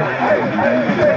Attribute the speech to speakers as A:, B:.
A: hey, hey, hey, hey,